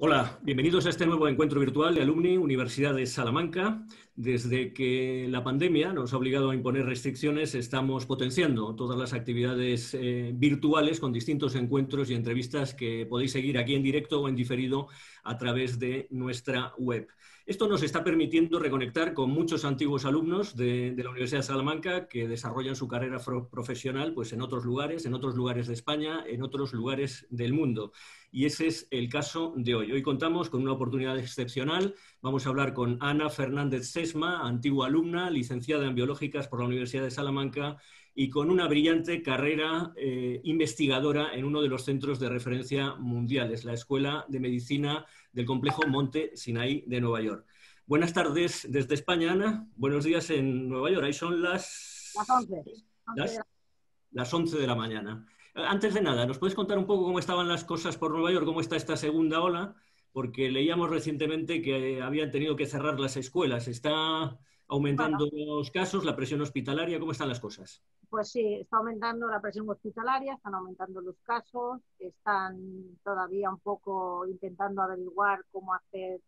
Hola, bienvenidos a este nuevo encuentro virtual de Alumni Universidad de Salamanca. Desde que la pandemia nos ha obligado a imponer restricciones, estamos potenciando todas las actividades eh, virtuales con distintos encuentros y entrevistas que podéis seguir aquí en directo o en diferido a través de nuestra web. Esto nos está permitiendo reconectar con muchos antiguos alumnos de, la Universidad de Salamanca que desarrollan su carrera profesional pues, en otros lugares, en otros lugares de España, en otros lugares del mundo. Y ese es el caso de hoy. Hoy contamos con una oportunidad excepcional. Vamos a hablar con Ana Fernández Sesma, antigua alumna, licenciada en Biológicas por la Universidad de Salamanca y con una brillante carrera eh, investigadora en uno de los centros de referencia mundiales, la Escuela de Medicina del Complejo Monte Sinaí de Nueva York. Buenas tardes desde España, Ana. Buenos días en Nueva York. Ahí son las... Las 11. Las, 11 de la mañana. Antes de nada, ¿nos puedes contar un poco cómo estaban las cosas por Nueva York? ¿Cómo está esta segunda ola? Porque leíamos recientemente que habían tenido que cerrar las escuelas. ¿Está aumentando los casos, la presión hospitalaria? ¿Cómo están las cosas? Pues sí, está aumentando la presión hospitalaria, están aumentando los casos, están todavía un poco intentando averiguar cómo hacer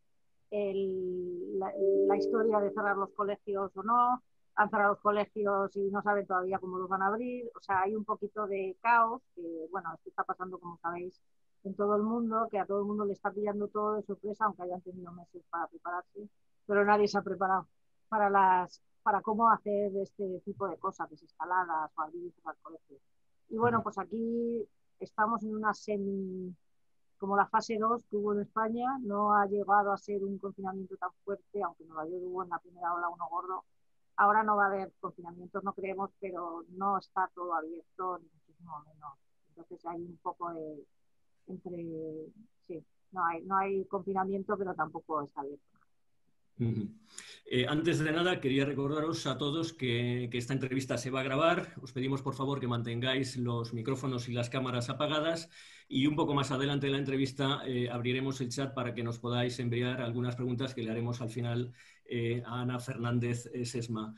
la, historia de cerrar los colegios o no. Han cerrado los colegios y no saben todavía cómo los van a abrir. O sea, hay un poquito de caos, que bueno, esto está pasando, como sabéis, en todo el mundo, que a todo el mundo le está pillando todo de sorpresa, aunque hayan tenido meses para prepararse, pero nadie se ha preparado para, las, para cómo hacer este tipo de cosas, desescaladas o abrir al colegio. Y bueno, pues aquí estamos en una semi, como la fase 2 que hubo en España, no ha llegado a ser un confinamiento tan fuerte, aunque Nueva York hubo en la primera ola uno gordo. Ahora no va a haber confinamientos, no creemos, pero no está todo abierto, ni muchísimo menos. Entonces hay un poco de, entre, sí, no hay, no hay confinamiento, pero tampoco está abierto. Eh, antes de nada, quería recordaros a todos que, esta entrevista se va a grabar. Os pedimos, por favor, que mantengáis los micrófonos y las cámaras apagadas. Y un poco más adelante de la entrevista eh, abriremos el chat para que nos podáis enviar algunas preguntas que le haremos al final eh, a Ana Fernández Sesma.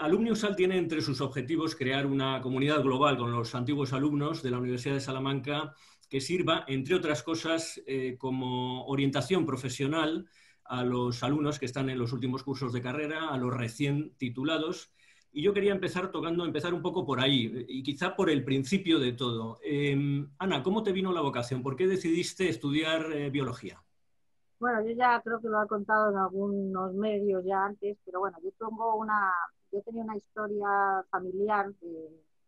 Alumniusal tiene entre sus objetivos crear una comunidad global con los antiguos alumnos de la Universidad de Salamanca que sirva, entre otras cosas, como orientación profesional a los alumnos que están en los últimos cursos de carrera, a los recién titulados. Y yo quería empezar tocando, empezar un poco por ahí, y quizá por el principio de todo. Em, Ana, ¿cómo te vino la vocación? ¿Por qué decidiste estudiar eh, biología? Bueno, yo ya creo que lo he contado en algunos medios ya antes, pero bueno, yo tengo una, yo tenía una historia familiar,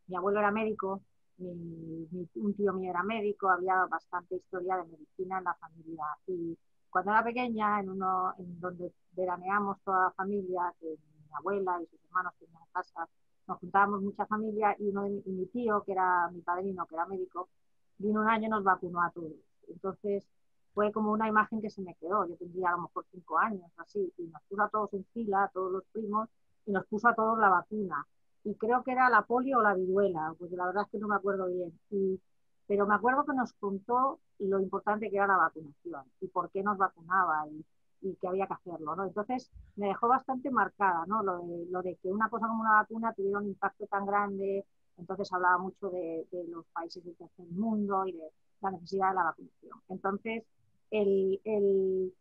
mi abuelo era médico, un tío mío era médico, había bastante historia de medicina en la familia y cuando era pequeña, en uno en donde veraneamos toda la familia, que mi abuela y sus hermanos tenían casa, nos juntábamos mucha familia y, uno de mi, tío, que era mi padrino, que era médico, vino un año y nos vacunó a todos. Entonces fue como una imagen que se me quedó. Yo tendría a lo mejor cinco años, así, y nos puso a todos en fila, a todos los primos, y nos puso a todos la vacuna. Y creo que era la polio o la viruela, porque la verdad es que no me acuerdo bien. Y pero me acuerdo que nos contó lo importante que era la vacunación y por qué nos vacunaba y, y que había que hacerlo, ¿no? Entonces me dejó bastante marcada, ¿no? Lo de, lo de, que una cosa como una vacuna tuviera un impacto tan grande, entonces hablaba mucho de, de los países del tercer mundo y de la necesidad de la vacunación. Entonces, el, el,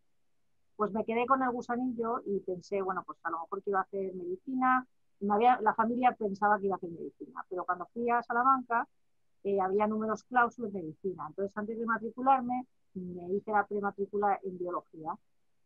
pues me quedé con el gusanillo y pensé, bueno, pues a lo mejor que iba a hacer medicina. había, la familia pensaba que iba a hacer medicina, pero cuando fui a Salamanca, eh, había números clausos de medicina. Entonces, antes de matricularme, me hice la prematrícula en biología.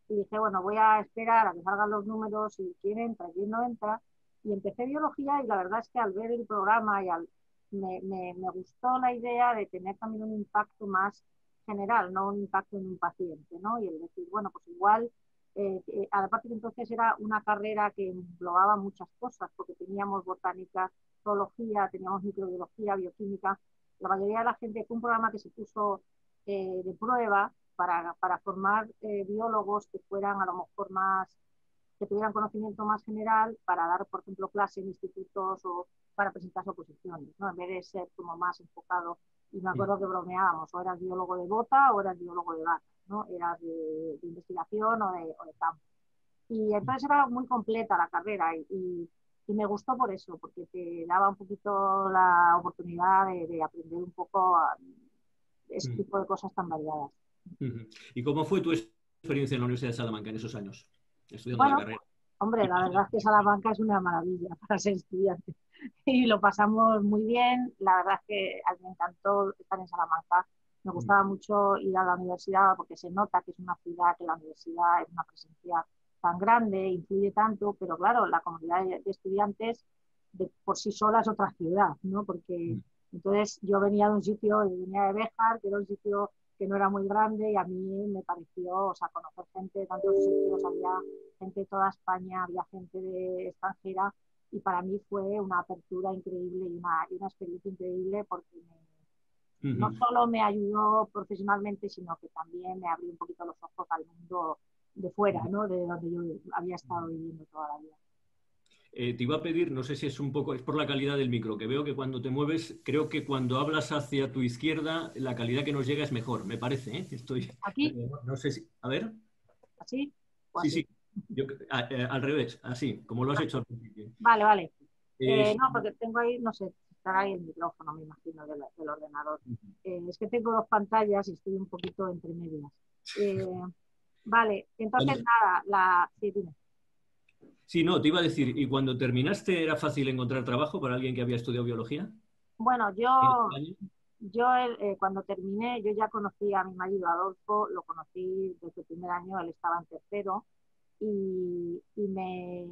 Y dije, bueno, voy a esperar a que salgan los números y quién entra, quién no entra. Y empecé biología y la verdad es que al ver el programa y al, me, me, me gustó la idea de tener también un impacto más general, no un impacto en un paciente, ¿no? Y el decir, bueno, pues igual, eh, eh, aparte que entonces era una carrera que englobaba muchas cosas, porque teníamos botánica, zoología, teníamos microbiología, bioquímica. La mayoría de la gente, fue un programa que se puso eh, de prueba para, para formar eh, biólogos que fueran a lo mejor más, que tuvieran conocimiento más general para dar, por ejemplo, clases en institutos o para presentar oposiciones, ¿no? en vez de ser como más enfocado. Y me acuerdo que bromeábamos, o eras biólogo de bota o eras biólogo de vaca, ¿no? eras de, investigación o de, o de, campo. Y entonces era muy completa la carrera y y me gustó por eso, porque te daba un poquito la oportunidad de, aprender un poco ese mm. tipo de cosas tan variadas. ¿Y cómo fue tu experiencia en la Universidad de Salamanca en esos años, estudiando la carrera? Hombre, la verdad es que Salamanca es una maravilla para ser estudiante y lo pasamos muy bien. La verdad es que a mí me encantó estar en Salamanca. Me gustaba mucho ir a la universidad porque se nota que es una ciudad, que la universidad es una presencia tan grande, influye tanto, pero claro, la comunidad de, estudiantes de por sí sola es otra ciudad, ¿no? Porque entonces yo venía de un sitio, venía de Béjar, que era un sitio que no era muy grande y a mí me pareció, o sea, conocer gente de tantos sitios, había gente de toda España, había gente de extranjera y para mí fue una apertura increíble y una, y una experiencia increíble porque no solo me ayudó profesionalmente, sino que también me abrió un poquito los ojos al mundo de fuera, ¿no? de donde yo había estado viviendo toda la vida. Eh, te iba a pedir, no sé si es un poco, es por la calidad del micro, que veo que cuando te mueves, creo que cuando hablas hacia tu izquierda, la calidad que nos llega es mejor, me parece. ¿eh? Estoy, ¿Aquí? Eh, no sé si, a ver. ¿Así? Sí, sí. Al revés, así, como lo has hecho al principio. Vale, vale. no, porque tengo ahí, no sé, estará ahí el micrófono, me imagino, del, ordenador. es que tengo dos pantallas y estoy un poquito entre medias. vale, entonces nada, la... Sí, dime. Sí, no, te iba a decir, ¿y cuando terminaste era fácil encontrar trabajo para alguien que había estudiado biología? Bueno, yo, yo eh, cuando terminé, yo ya conocí a mi marido Adolfo, lo conocí desde el primer año, él estaba en tercero, y, me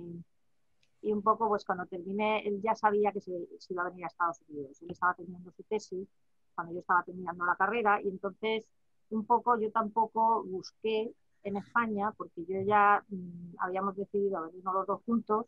y un poco pues cuando terminé, él ya sabía que se, iba a venir a Estados Unidos, él estaba terminando su tesis cuando yo estaba terminando la carrera, y entonces un poco yo tampoco busqué en España, porque yo ya mm, habíamos decidido venirnos los dos juntos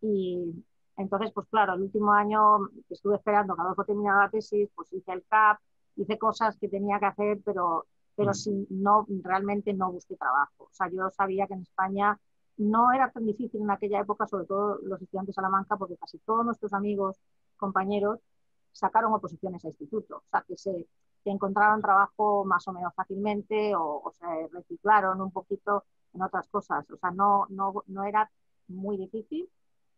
y entonces, pues claro, el último año que estuve esperando que Adolfo terminara la tesis, pues hice el CAP, hice cosas que tenía que hacer, pero, pero mm. no, realmente no busqué trabajo. O sea, yo sabía que en España no era tan difícil en aquella época, sobre todo los estudiantes de Salamanca, porque casi todos nuestros amigos, compañeros, sacaron oposiciones a instituto. O sea, que se, que encontraron trabajo más o menos fácilmente o, se reciclaron un poquito en otras cosas. O sea, no, no, no era muy difícil,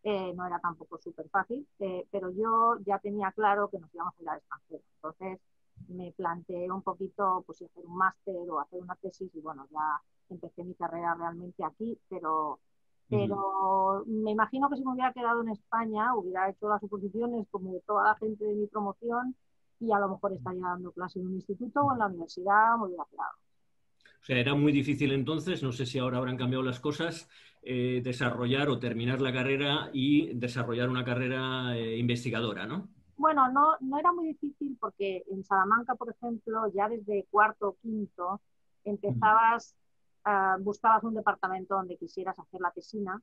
eh, no era tampoco súper fácil, eh, pero yo ya tenía claro que nos íbamos a ir al extranjero. Entonces me planteé un poquito pues hacer un máster o hacer una tesis y bueno, ya empecé mi carrera realmente aquí, pero, pero me imagino que si me hubiera quedado en España, hubiera hecho las oposiciones como toda la gente de mi promoción y a lo mejor estaría dando clase en un instituto o en la universidad, muy hubiera O sea, era muy difícil entonces, no sé si ahora habrán cambiado las cosas, eh, desarrollar o terminar la carrera y desarrollar una carrera eh, investigadora, ¿no? Bueno, no, no era muy difícil porque en Salamanca, por ejemplo, ya desde cuarto o quinto empezabas, buscabas un departamento donde quisieras hacer la tesina.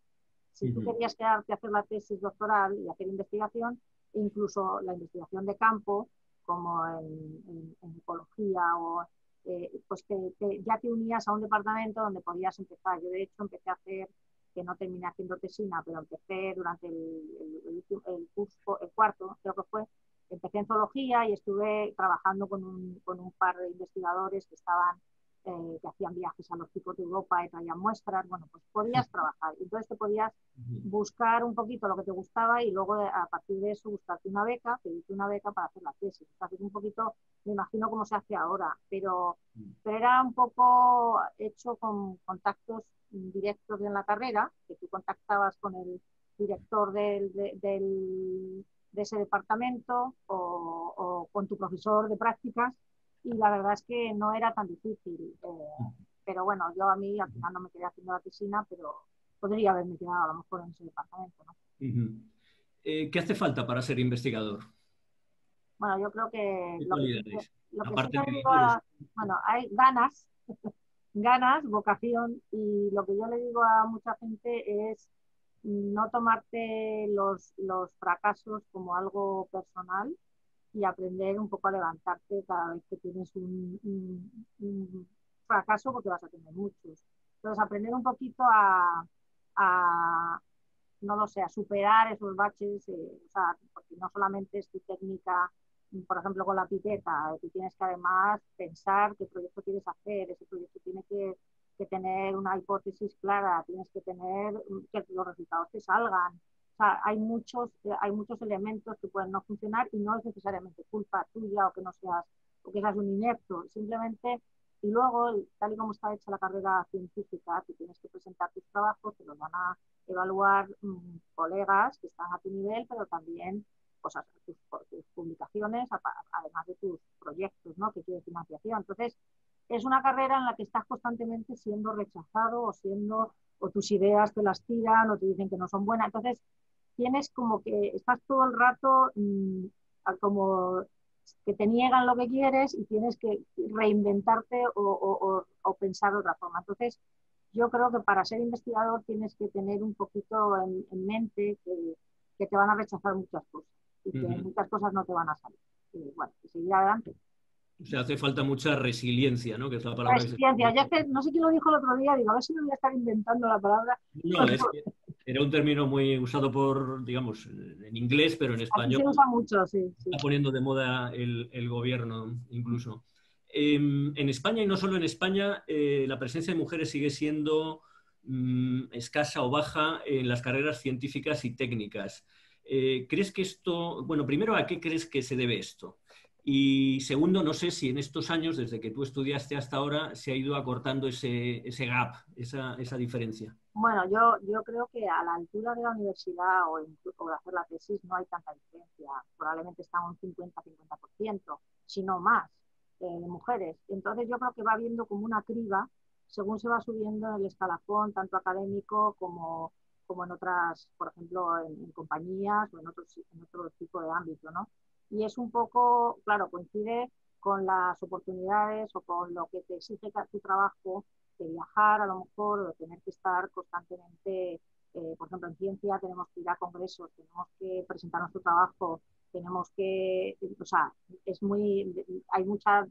Si tú querías quedarte a hacer la tesis doctoral y hacer investigación, incluso la investigación de campo, como en, ecología o eh, pues que, ya te unías a un departamento donde podías empezar. Yo de hecho empecé a hacer, que no terminé haciendo tesina, pero empecé durante el, el, el cuarto creo que fue, empecé en zoología y estuve trabajando con un, con un par de investigadores que estaban eh, que hacían viajes a los tipos de Europa y traían muestras, bueno, pues podías trabajar. Entonces te podías buscar un poquito lo que te gustaba y luego a partir de eso buscarte una beca, pedirte una beca para hacer la tesis. Hacer un poquito, me imagino cómo se hace ahora, pero, pero era un poco hecho con contactos directos en la carrera, que tú contactabas con el director del, del, de ese departamento o, o con tu profesor de prácticas y la verdad es que no era tan difícil. Eh, pero bueno, yo a mí al final no me quedé haciendo la piscina, pero podría haberme quedado a lo mejor en ese departamento. ¿no? Eh, ¿Qué hace falta para ser investigador? Bueno, yo creo que lo que, bueno, hay ganas, ganas, vocación, y lo que yo le digo a mucha gente es no tomarte los, los fracasos como algo personal, y aprender un poco a levantarte cada vez que tienes un, fracaso, porque vas a tener muchos. Entonces, aprender un poquito a, no lo sé, a superar esos baches, eh, o sea, porque no solamente es tu técnica, por ejemplo, con la pipeta, tú tienes que además pensar qué proyecto quieres hacer, ese proyecto tiene que, que tener una hipótesis clara, tienes que tener que los resultados te salgan, o sea, hay muchos, eh, hay muchos elementos que pueden no funcionar y no es necesariamente culpa tuya o que no seas, o que seas un inepto. Simplemente y luego, tal y como está hecha la carrera científica, tú tienes que presentar tus trabajos, te los van a evaluar mm, colegas que están a tu nivel, pero también pues, tus, tus, publicaciones, además de tus proyectos, ¿no? que tiene financiación. Entonces, es una carrera en la que estás constantemente siendo rechazado o siendo, o tus ideas te las tiran o te dicen que no son buenas. Entonces, tienes como que estás todo el rato mm, como que te niegan lo que quieres y tienes que reinventarte o, pensar de otra forma. Entonces, yo creo que para ser investigador tienes que tener un poquito en, mente que, te van a rechazar muchas cosas y que muchas cosas no te van a salir. Y bueno, y seguir adelante. O sea, hace falta mucha resiliencia, ¿no? Que es la palabra resiliencia. Ya que, no sé quién lo dijo el otro día, digo, a ver si me voy a estar inventando la palabra. No, es que era un término muy usado por, digamos, en inglés, pero en español. se usa mucho, sí, Está poniendo de moda el, el gobierno, incluso. Em, en España, y no solo en España, eh, la presencia de mujeres sigue siendo mm, escasa o baja en las carreras científicas y técnicas. Eh, ¿Crees que esto, bueno, primero, ¿a qué crees que se debe esto? Y segundo, no sé si en estos años, desde que tú estudiaste hasta ahora, se ha ido acortando ese, ese gap, esa, esa, diferencia. Bueno, yo, yo creo que a la altura de la universidad o, incluso de hacer la tesis no hay tanta diferencia. Probablemente está un 50-50%, si no más, eh, de mujeres. Entonces yo creo que va viendo como una criba según se va subiendo en el escalafón, tanto académico como, como en otras, por ejemplo, en, compañías o en, otros, en otro tipo de ámbito, ¿no? y es un poco, claro, coincide con las oportunidades o con lo que te exige tu trabajo de viajar a lo mejor o de tener que estar constantemente, eh, por ejemplo, en ciencia tenemos que ir a congresos, tenemos que presentar nuestro trabajo, tenemos que, o sea, es muy, hay mucha,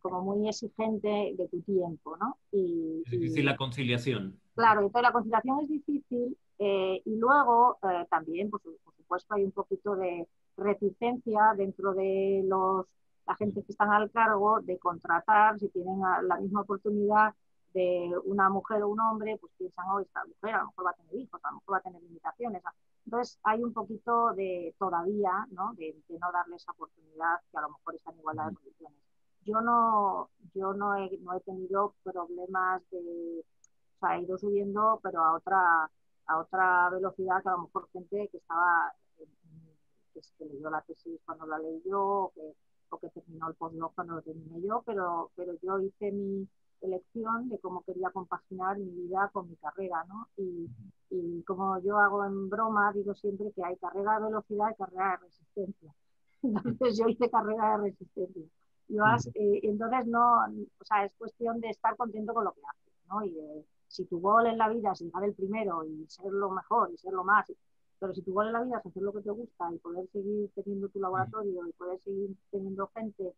como muy exigente de tu tiempo, ¿no? Y, es difícil la conciliación. Claro, entonces la conciliación es difícil eh, y luego eh, también, pues, por supuesto, hay un poquito de reticencia dentro de los, la gente que están al cargo de contratar, si tienen la misma oportunidad de una mujer o un hombre, pues piensan, oh, esta mujer a lo mejor va a tener hijos, a lo mejor va a tener limitaciones. Entonces hay un poquito de todavía, ¿no? De, no darle esa oportunidad que a lo mejor está en igualdad de condiciones. Yo no, yo no he, no he tenido problemas de, o sea, he ido subiendo, pero a otra, a otra velocidad que a lo mejor gente que estaba que, leyó la tesis cuando la leí yo o que, o que terminó el postdoc cuando lo terminé yo, pero, pero yo hice mi elección de cómo quería compaginar mi vida con mi carrera, ¿no? Y, y como yo hago en broma, digo siempre que hay carrera de velocidad y carrera de resistencia. Entonces yo hice carrera de resistencia. Y vas, eh, entonces no, o sea, es cuestión de estar contento con lo que haces, ¿no? Y de, si tu gol en la vida es llegar el primero y ser lo mejor y ser lo más, pero si tu gol en la vida es hacer lo que te gusta y poder seguir teniendo tu laboratorio y poder seguir teniendo gente,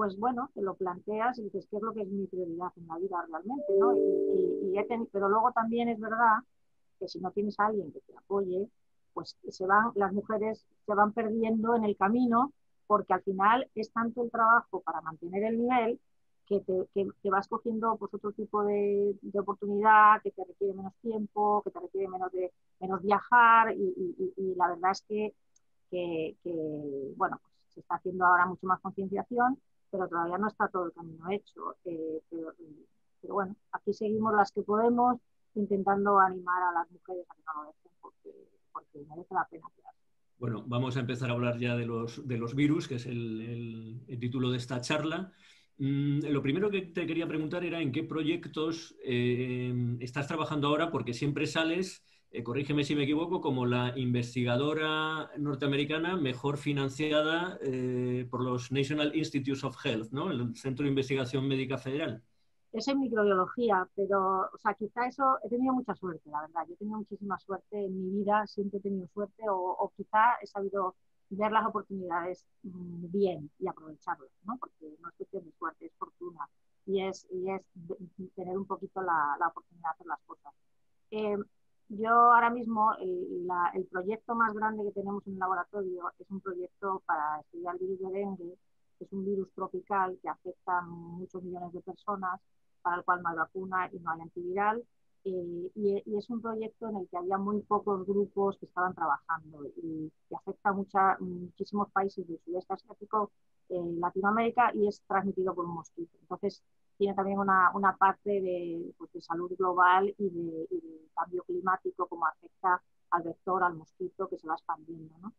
pues bueno, te lo planteas y dices, ¿qué es lo que es mi prioridad en la vida realmente? ¿no? Y, pero luego también es verdad que si no tienes a alguien que te apoye, pues se van, las mujeres se van perdiendo en el camino porque al final es tanto el trabajo para mantener el nivel que, te, que, vas cogiendo pues, otro tipo de, oportunidad, que te requiere menos tiempo, que te requiere menos, de, menos viajar y, la verdad es que, que, bueno, pues, se está haciendo ahora mucho más concienciación, pero todavía no está todo el camino hecho. Eh, pero, bueno, aquí seguimos las que podemos intentando animar a las mujeres a que no lo dejen porque, merece la pena. Bueno, vamos a empezar a hablar ya de los, de los virus, que es el, el título de esta charla. Mm, lo primero que te quería preguntar era en qué proyectos eh, estás trabajando ahora, porque siempre sales, eh, corrígeme si me equivoco, como la investigadora norteamericana mejor financiada eh, por los National Institutes of Health, ¿no? el Centro de Investigación Médica Federal. Es en microbiología, pero, o sea, quizá eso, he tenido mucha suerte, la verdad. Yo he tenido muchísima suerte en mi vida, siempre he tenido suerte, o, o quizá he sabido ver las oportunidades mm, bien y aprovecharlas, ¿no? porque no es cuestión de suerte, es fortuna y es, y es tener un poquito la, la oportunidad de hacer las cosas. Eh, yo ahora mismo, el, la, el, proyecto más grande que tenemos en el laboratorio es un proyecto para estudiar el virus de dengue, que es un virus tropical que afecta a muchos millones de personas, para el cual no hay vacuna y no hay antiviral, eh, y, es un proyecto en el que había muy pocos grupos que estaban trabajando y que afecta a muchísimos países del sudeste asiático, eh, Latinoamérica y es transmitido por un mosquito. Entonces, tiene también una, parte pues, de, salud global y de, cambio climático, como afecta al vector, al mosquito que se va expandiendo. ¿no?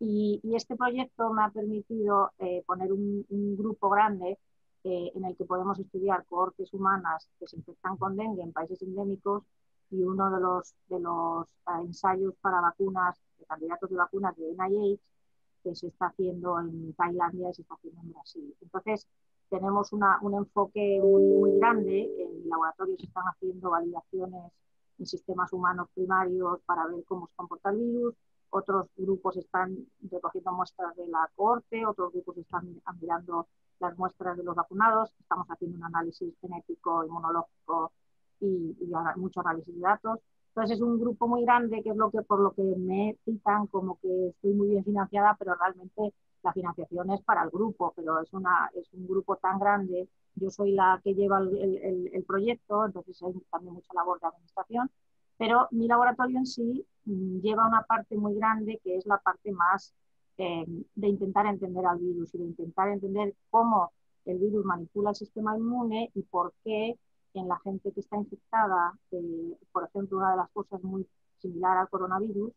Y, y, este proyecto me ha permitido eh, poner un, un, grupo grande eh, en el que podemos estudiar cohortes humanas que se infectan con dengue en países endémicos y uno de los, de los uh, ensayos para vacunas, de candidatos de vacunas de NIH, que se está haciendo en Tailandia y se está haciendo en Brasil. Entonces, tenemos una, un enfoque muy, muy grande. En laboratorios están haciendo validaciones en sistemas humanos primarios para ver cómo se comporta el virus. Otros grupos están recogiendo muestras de la cohorte, otros grupos están mirando las muestras de los vacunados. Estamos haciendo un análisis genético, inmunológico y, y mucho análisis de datos. Entonces es un grupo muy grande, que es lo que por lo que me citan como que estoy muy bien financiada, pero realmente la financiación es para el grupo, pero es, una, es un grupo tan grande. Yo soy la que lleva el, el, proyecto, entonces hay también mucha labor de administración, pero mi laboratorio en sí mm, lleva una parte muy grande que es la parte más eh, de intentar entender al virus y de intentar entender cómo el virus manipula el sistema inmune y por qué en la gente que está infectada, eh, por ejemplo, una de las cosas muy similar al coronavirus,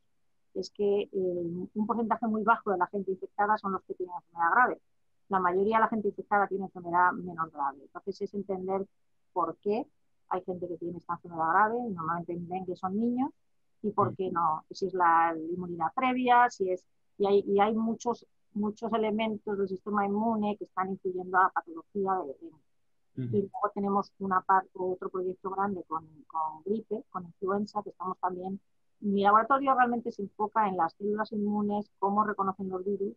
es que eh, un porcentaje muy bajo de la gente infectada son los que tienen enfermedad grave. La mayoría de la gente infectada tiene enfermedad menos grave. Entonces es entender por qué hay gente que tiene esta enfermedad grave, normalmente ven que son niños, y por qué no, si es la inmunidad previa, si es, y hay, y hay muchos, muchos elementos del sistema inmune que están influyendo a la patología de, y luego tenemos una parte, otro proyecto grande con, con, gripe, con influenza, que estamos también. Mi laboratorio realmente se enfoca en las células inmunes, cómo reconocen los virus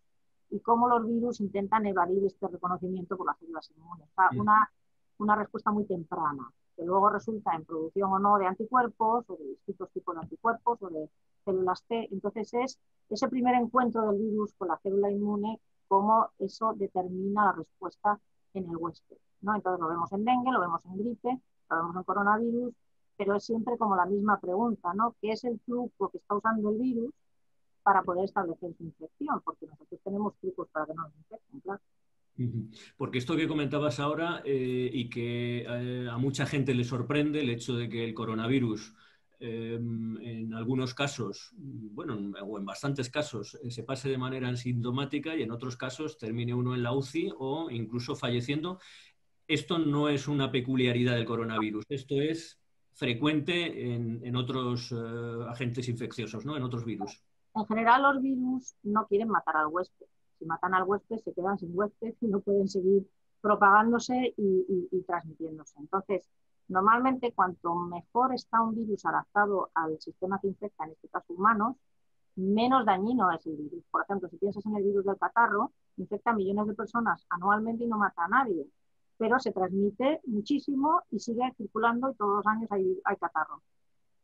y cómo los virus intentan evadir este reconocimiento por las células inmunes. O sea, una, una respuesta muy temprana, que luego resulta en producción o no de anticuerpos, o de distintos tipos de anticuerpos, o de células T. Entonces es ese primer encuentro del virus con la célula inmune, cómo eso determina la respuesta en el huésped. Entonces lo vemos en dengue, lo vemos en gripe, lo vemos en coronavirus, pero es siempre como la misma pregunta, ¿no? ¿Qué es el truco que está usando el virus para poder establecer su infección? Porque nosotros tenemos trucos para que no nos infecten, claro. Porque esto que comentabas ahora eh, y que eh, a mucha gente le sorprende el hecho de que el coronavirus em, en algunos casos, bueno, o en bastantes casos, eh, se pase de manera asintomática y en otros casos termine uno en la UCI o incluso falleciendo esto no es una peculiaridad del coronavirus, esto es frecuente en, otros eh, agentes infecciosos, ¿no? en otros virus. En general los virus no quieren matar al huésped. Si matan al huésped se quedan sin huésped y no pueden seguir propagándose y, transmitiéndose. Entonces, normalmente cuanto mejor está un virus adaptado al sistema que infecta, en este caso humanos, menos dañino es el virus. Por ejemplo, si piensas en el virus del catarro, infecta a millones de personas anualmente y no mata a nadie pero se transmite muchísimo y sigue circulando y todos los años hay, hay catarro.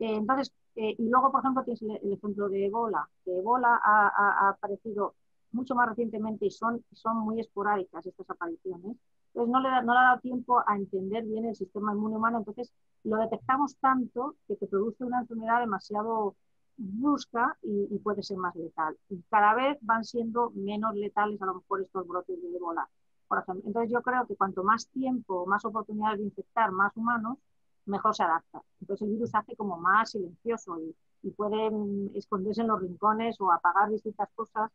Eh, entonces, eh, y luego, por ejemplo, tienes el, ejemplo de Ebola, que Ebola ha, aparecido mucho más recientemente y son, son muy esporádicas estas apariciones. Entonces, no le, da, no le ha dado tiempo a entender bien el sistema inmune humano, entonces lo detectamos tanto que te produce una enfermedad demasiado brusca y, y puede ser más letal. Y cada vez van siendo menos letales a lo mejor estos brotes de Ebola. Entonces yo creo que cuanto más tiempo, más oportunidades de infectar más humanos, mejor se adapta. Entonces el virus hace como más silencioso y, puede mm, esconderse en los rincones o apagar distintas cosas.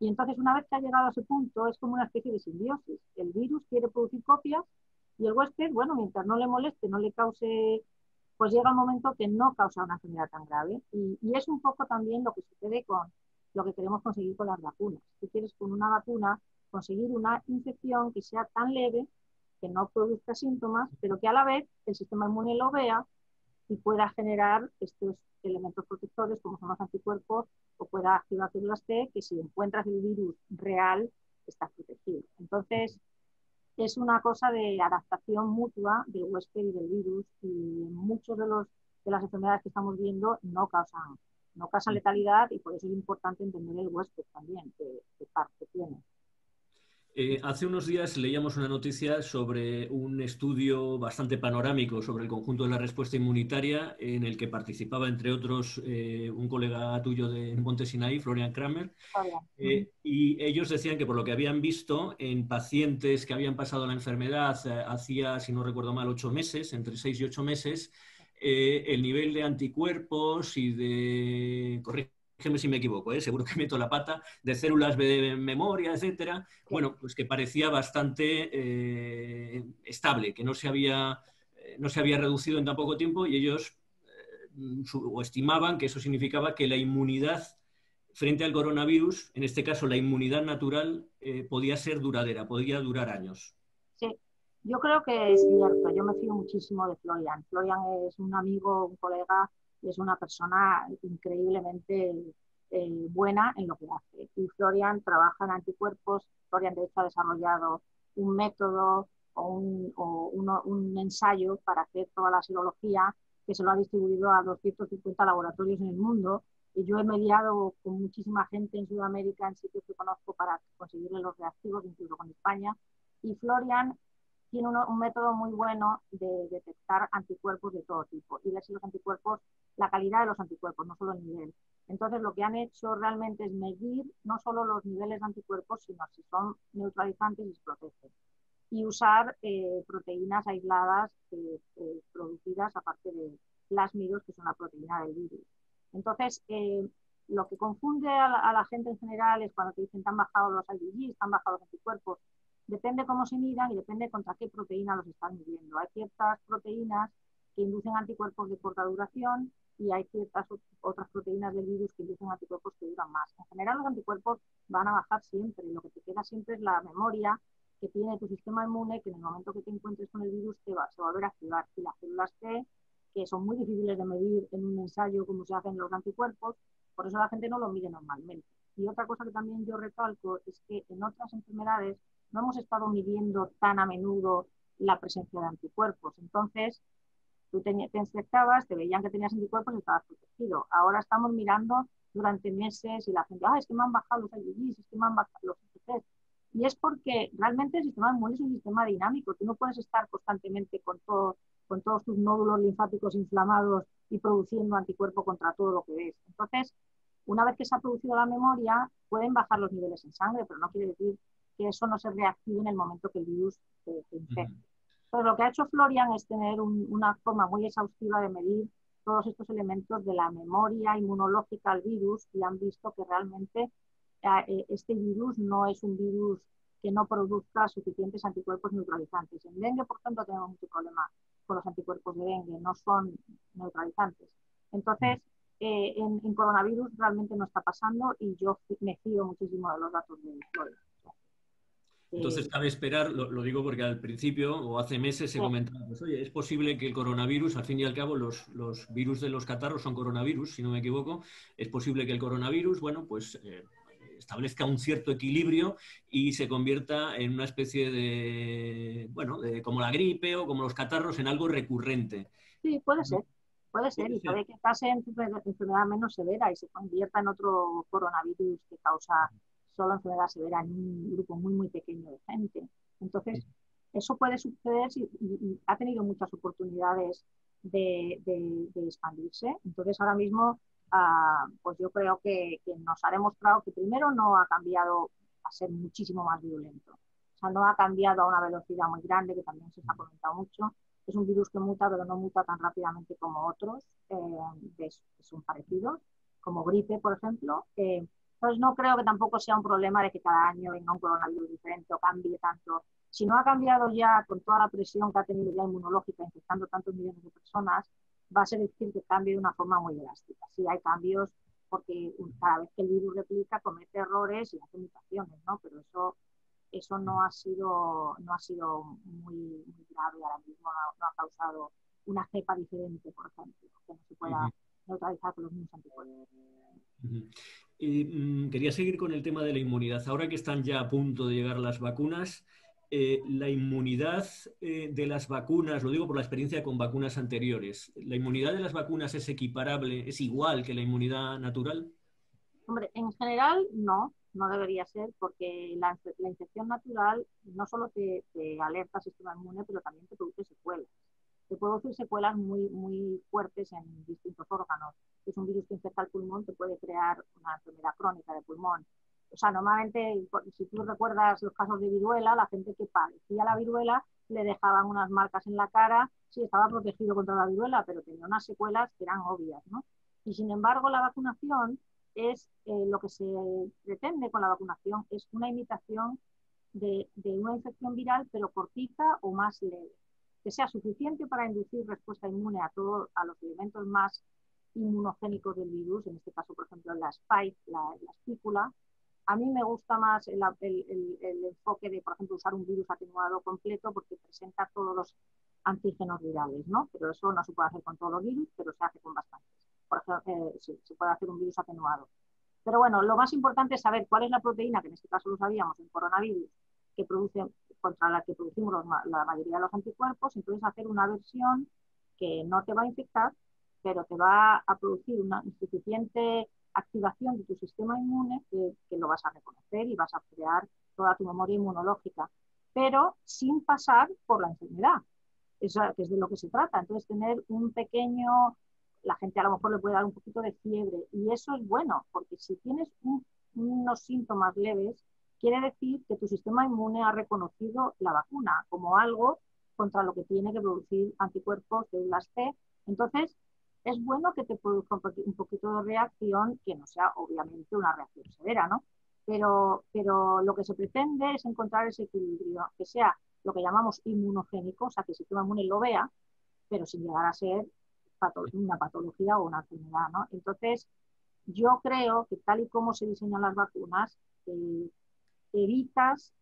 Y entonces una vez que ha llegado a ese punto es como una especie de simbiosis. El virus quiere producir copias y el huésped, bueno, mientras no le moleste, no le cause, pues llega un momento que no causa una enfermedad tan grave. Y, y es un poco también lo que sucede con lo que queremos conseguir con las vacunas. Si quieres con una vacuna conseguir una infección que sea tan leve, que no produzca síntomas, pero que a la vez el sistema inmune lo vea y pueda generar estos elementos protectores como son los anticuerpos o pueda activar células T que si encuentras el virus real está protegido. Entonces, es una cosa de adaptación mutua del huésped y del virus y muchos de, los, de las enfermedades que estamos viendo no causan, no causan letalidad y por eso es importante entender el huésped también, que, parte tiene. Eh, hace unos días leíamos una noticia sobre un estudio bastante panorámico sobre el conjunto de la respuesta inmunitaria en el que participaba, entre otros, eh, un colega tuyo de Montesinaí, Florian Kramer, eh, y ellos decían que por lo que habían visto en pacientes que habían pasado la enfermedad hacía, si no recuerdo mal, ocho meses, entre seis y ocho meses, el nivel de anticuerpos y de déjeme si me equivoco, ¿eh? seguro que meto la pata, de células de memoria, etcétera, bueno, pues que parecía bastante eh, estable, que no se, había, eh, no se había reducido en tan poco tiempo y ellos o estimaban que eso significaba que la inmunidad frente al coronavirus, en este caso la inmunidad natural, podía ser duradera, podía durar años. Sí, yo creo que es cierto, yo me fío muchísimo de Florian. Florian es un amigo, un colega es una persona increíblemente eh, buena en lo que hace. Y Florian trabaja en anticuerpos. Florian, de hecho, ha desarrollado un método o un, ensayo para hacer toda la serología que se lo ha distribuido a 250 laboratorios en el mundo. Y yo he mediado con muchísima gente en Sudamérica, en sitios que conozco, para conseguirle los reactivos, incluso con España. Y Florian tiene un método muy bueno de detectar anticuerpos de todo tipo y ver si los anticuerpos la calidad de los anticuerpos, no solo el nivel. Entonces, lo que han hecho realmente es medir no solo los niveles de anticuerpos, sino si son neutralizantes y protegen. Y usar eh, proteínas aisladas eh, eh, producidas aparte de plásmidos, que son la proteína del virus. Entonces, lo que confunde a la, gente en general es cuando te dicen que han los han bajado los anticuerpos. Depende cómo se midan y depende contra qué proteína los están midiendo. Hay ciertas proteínas que inducen anticuerpos de corta duración y hay ciertas otras proteínas del virus que inducen anticuerpos que duran más. En general, los anticuerpos van a bajar siempre lo que te queda siempre es la memoria que tiene tu sistema inmune que en el momento que te encuentres con el virus te va, se va a volver a activar. Y las células T, que son muy difíciles de medir en un ensayo como se hacen los anticuerpos, por eso la gente no lo mide normalmente. Y otra cosa que también yo recalco es que en otras enfermedades no hemos estado midiendo tan a menudo la presencia de anticuerpos. Entonces, Tú te, infectabas, te veían que tenías anticuerpos y estabas protegido. Ahora estamos mirando durante meses y la gente, ah, es que me han bajado los IgGs, es que me han bajado los IgGs. Y es porque realmente el sistema inmune es un sistema dinámico. Tú no puedes estar constantemente con, todo, con todos tus nódulos linfáticos inflamados y produciendo anticuerpo contra todo lo que ves. Entonces, una vez que se ha producido la memoria, pueden bajar los niveles en sangre, pero no quiere decir que eso no se reactive en el momento que el virus te, infecte. Pero lo que ha hecho Florian es tener una forma muy exhaustiva de medir todos estos elementos de la memoria inmunológica al virus y han visto que realmente eh, eh, este virus no es un virus que no produzca suficientes anticuerpos neutralizantes. En dengue, por ejemplo, tenemos mucho problema con los anticuerpos de dengue, no son neutralizantes. Entonces, eh, en, en, coronavirus realmente no está pasando y yo me fío muchísimo de los datos de Florian. Entonces cabe esperar, lo, digo porque al principio o hace meses se comentaba, pues oye, es posible que el coronavirus, al fin y al cabo, los, los virus de los catarros son coronavirus, si no me equivoco, es posible que el coronavirus, bueno, pues eh, establezca un cierto equilibrio y se convierta en una especie de, bueno, de, como la gripe o como los catarros, en algo recurrente. Sí, puede ser. Puede ser, y puede que pase en enfermedad menos severa y se convierta en otro coronavirus que causa solo enfermedad severa en un grupo muy, muy pequeño de gente. Entonces, eso puede suceder y, ha tenido muchas oportunidades de, expandirse. Entonces, ahora mismo, ah, pues yo creo que, nos ha demostrado que primero no ha cambiado a ser muchísimo más violento. O sea, no ha cambiado a una velocidad muy grande, que también se ha comentado mucho. Es un virus que muta, pero no muta tan rápidamente como otros eh, que son parecidos, como gripe, por ejemplo. Eh, entonces no creo que tampoco sea un problema de que cada año venga un coronavirus diferente o cambie tanto. Si no ha cambiado ya con toda la presión que ha tenido ya inmunológica, infectando tantos millones de personas, va a ser difícil que cambie de una forma muy drástica. Sí hay cambios porque cada vez que el virus replica comete errores y hace mutaciones, ¿no? Pero eso, eso no ha sido, no ha sido muy, muy grave ahora mismo, no, ha causado una cepa diferente, por ejemplo, que no se pueda neutralizar con los mismos anticuerpos. Mm, quería seguir con el tema de la inmunidad. Ahora que están ya a punto de llegar las vacunas, eh, la inmunidad eh, de las vacunas, lo digo por la experiencia con vacunas anteriores, ¿la inmunidad de las vacunas es equiparable, es igual que la inmunidad natural? Hombre, en general no, no debería ser porque la, infección natural no solo te, alerta al sistema inmune, pero también te produce secuelas. Te produce secuelas muy, muy fuertes en distintos órganos. Es un virus que infecta el pulmón, te puede crear una enfermedad crónica de pulmón. O sea, normalmente, si tú recuerdas los casos de viruela, la gente que padecía la viruela le dejaban unas marcas en la cara, sí, estaba protegido contra la viruela, pero tenía unas secuelas que eran obvias, ¿no? Y sin embargo, la vacunación es eh, lo que se pretende con la vacunación, es una imitación de, una infección viral, pero cortita o más leve, que sea suficiente para inducir respuesta inmune a todos a los elementos más inmunogénicos del virus, en este caso, por ejemplo, la spike, la, espícula. A mí me gusta más el, el, enfoque de, por ejemplo, usar un virus atenuado completo porque presenta todos los antígenos virales, ¿no? Pero eso no se puede hacer con todos los virus, pero se hace con bastantes por ejemplo, eh, se puede hacer un virus atenuado. Pero bueno, lo más importante es saber cuál es la proteína, que en este caso lo sabíamos, el coronavirus, que produce, contra la que producimos la mayoría de los anticuerpos, entonces hacer una versión que no te va a infectar, pero te va a producir una suficiente activación de tu sistema inmune que, que, lo vas a reconocer y vas a crear toda tu memoria inmunológica, pero sin pasar por la enfermedad, eso, que es de lo que se trata. Entonces, tener un pequeño la gente a lo mejor le puede dar un poquito de fiebre y eso es bueno, porque si tienes unos síntomas leves, quiere decir que tu sistema inmune ha reconocido la vacuna como algo contra lo que tiene que producir anticuerpos, células T. Entonces, es bueno que te produzca un poquito de reacción, que no sea obviamente una reacción severa, ¿no? Pero, pero lo que se pretende es encontrar ese equilibrio, que sea lo que llamamos inmunogénico, o sea, que el sistema inmune lo vea, pero sin llegar a ser una patología o una enfermedad. ¿no? Entonces, yo creo que tal y como se diseñan las vacunas, eh, evitas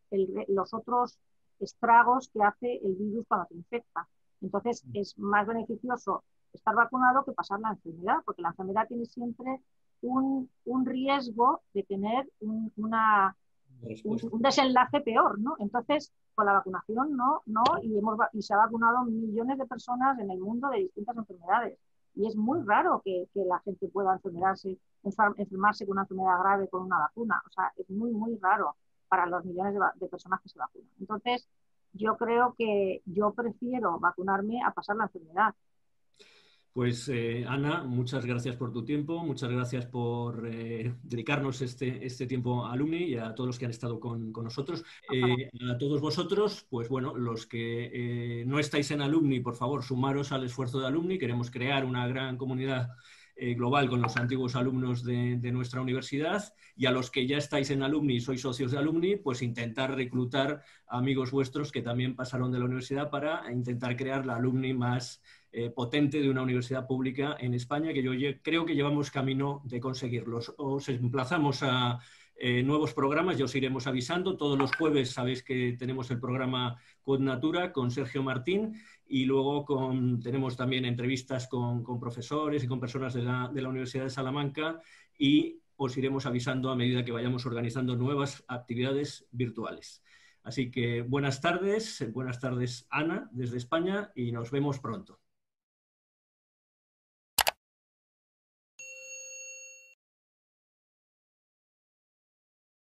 los otros estragos que hace el virus cuando te infecta. Entonces, mm. es más beneficioso estar vacunado que pasar la enfermedad, porque la enfermedad tiene siempre un, riesgo de tener un, una, un, desenlace peor, ¿no? Entonces, con la vacunación no, no, y, hemos, y se ha vacunado millones de personas en el mundo de distintas enfermedades. Y es muy raro que, que la gente pueda enfermarse, enfermarse con una enfermedad grave con una vacuna. O sea, es muy, muy raro para los millones de, de personas que se vacunan. Entonces, yo creo que yo prefiero vacunarme a pasar la enfermedad. Pues eh, Ana, muchas gracias por tu tiempo, muchas gracias por eh, dedicarnos este, este tiempo a Alumni y a todos los que han estado con, nosotros. Eh, a todos vosotros, pues bueno, los que no estáis en Alumni, por favor, sumaros al esfuerzo de Alumni. Queremos crear una gran comunidad global con los antiguos alumnos de, nuestra universidad y a los que ya estáis en Alumni y sois socios de Alumni, pues intentar reclutar amigos vuestros que también pasaron de la universidad para intentar crear la Alumni más eh, potente de una universidad pública en España, que yo creo que llevamos camino de conseguirlos. Os emplazamos a eh, nuevos programas, ya os iremos avisando. Todos los jueves sabéis que tenemos el programa Code Natura con Sergio Martín y luego tenemos también entrevistas con, profesores y con personas de la, de la Universidad de Salamanca y os iremos avisando a medida que vayamos organizando nuevas actividades virtuales. Así que buenas tardes, buenas tardes Ana desde España y nos vemos pronto.